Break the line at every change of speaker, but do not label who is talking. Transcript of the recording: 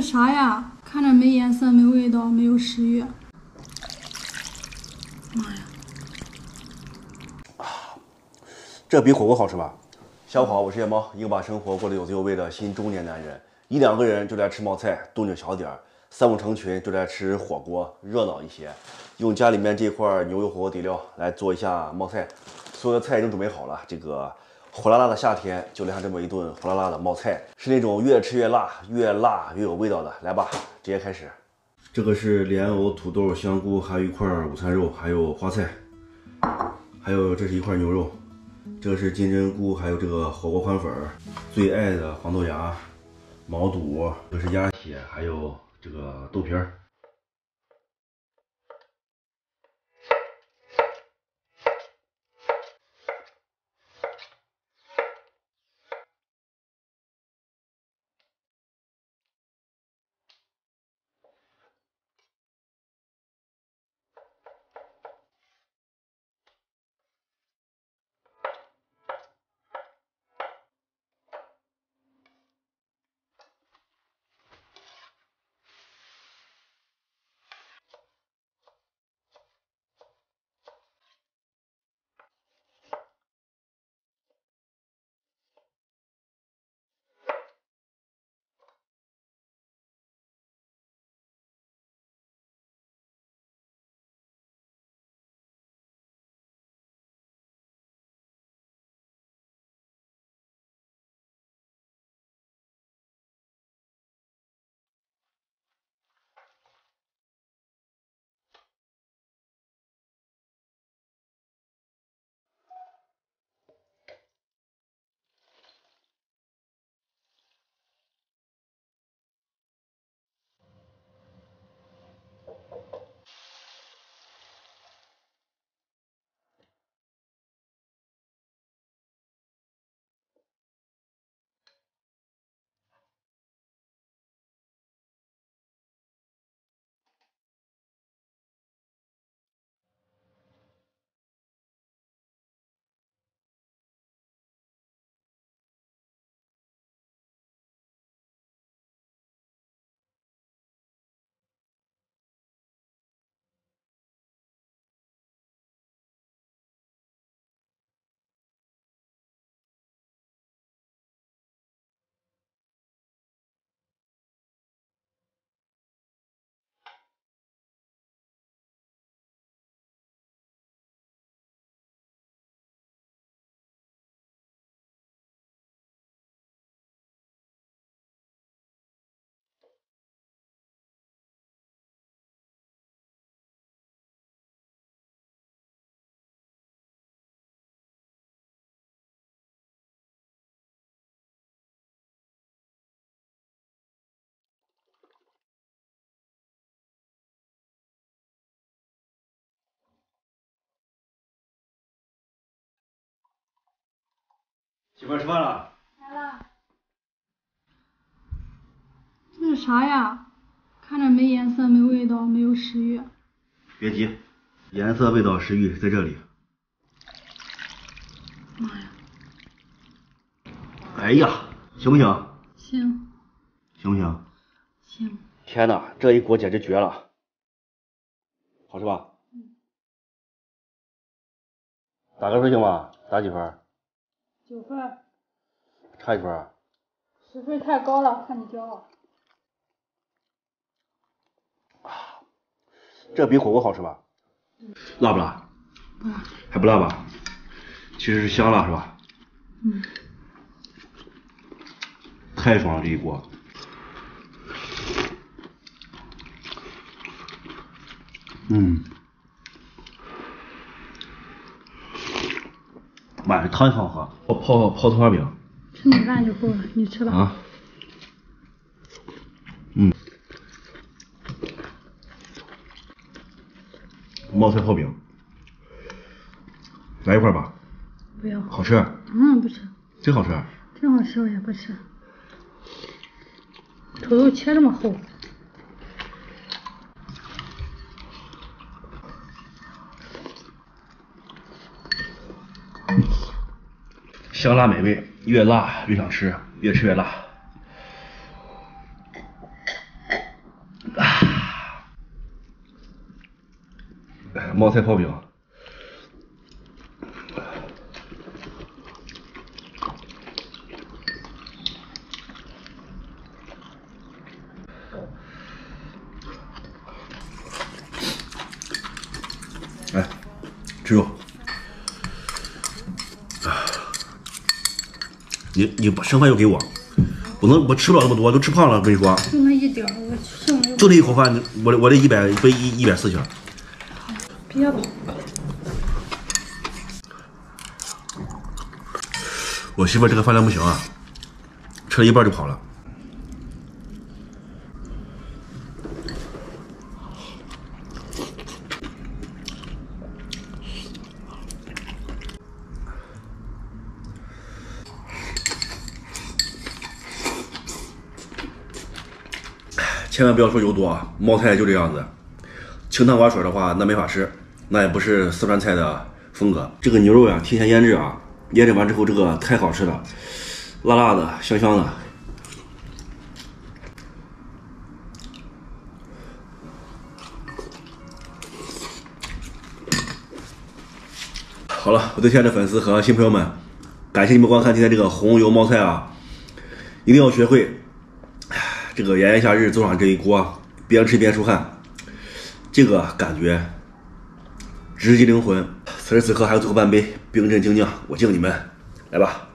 是啥呀？看着没颜色、没味道、没有食欲。妈呀！
这比火锅好吃吧？下午好，我是夜猫，一个把生活过得有滋有味的新中年男人。一两个人就来吃冒菜，动静小点；三五成群就来吃火锅，热闹一些。用家里面这块牛油火锅底料来做一下冒菜，所有的菜已经准备好了。这个火辣辣的夏天就来上这么一顿火辣辣的冒菜，是那种越吃越辣、越辣越有味道的。来吧，直接开始。这个是莲藕、土豆、香菇，还有一块午餐肉，还有花菜，还有这是一块牛肉。这个是金针菇，还有这个火锅宽粉，最爱的黄豆芽、毛肚，这是鸭血，还有这个豆皮儿。媳妇儿吃饭了。
来了。这是啥呀？看着没颜色、没味道、没有食欲。
别急，颜色、味道、食欲在这里。
妈呀！
哎呀，行不行？
行。
行不行？
行。
天哪，这一锅简直绝了！好吃吧？
嗯。
打个分行吗？打几分？
九分。
差一分。
十分太高了，看你骄傲。
啊，这比火锅好吃吧？
嗯。
辣不辣？
不辣。
还不辣吧？其实是香辣是吧？
嗯。
太爽了这一锅。嗯。妈，这汤也好喝，我泡泡葱花饼。
吃米饭就够了，你吃吧。
啊。嗯。冒菜泡饼，来一块吧。
不要。
好吃。
嗯，不吃。
真好吃。
真好吃，我也不吃。土豆切这么厚。
香辣美味越辣越想吃越吃越辣。啊。冒菜泡饼。来吃肉。你你把剩饭又给我，我能我吃不了那么多，都吃胖了。我跟你说，
就那一点儿，我
就这一口饭，我这我这一百不一一百四去了。
别跑。
我媳妇这个饭量不行啊，吃了一半就跑了。千万不要说油多啊，冒菜就这样子，清汤寡水的话那没法吃，那也不是四川菜的风格。这个牛肉呀，提前腌制啊，腌制完之后这个太好吃了，辣辣的，香香的。好了，我的亲爱的粉丝和新朋友们，感谢你们观看今天这个红油冒菜啊，一定要学会。这个炎炎夏日做上这一锅，边吃边出汗，这个感觉直击灵魂。此时此刻还有最后半杯冰镇精酿，我敬你们，来吧。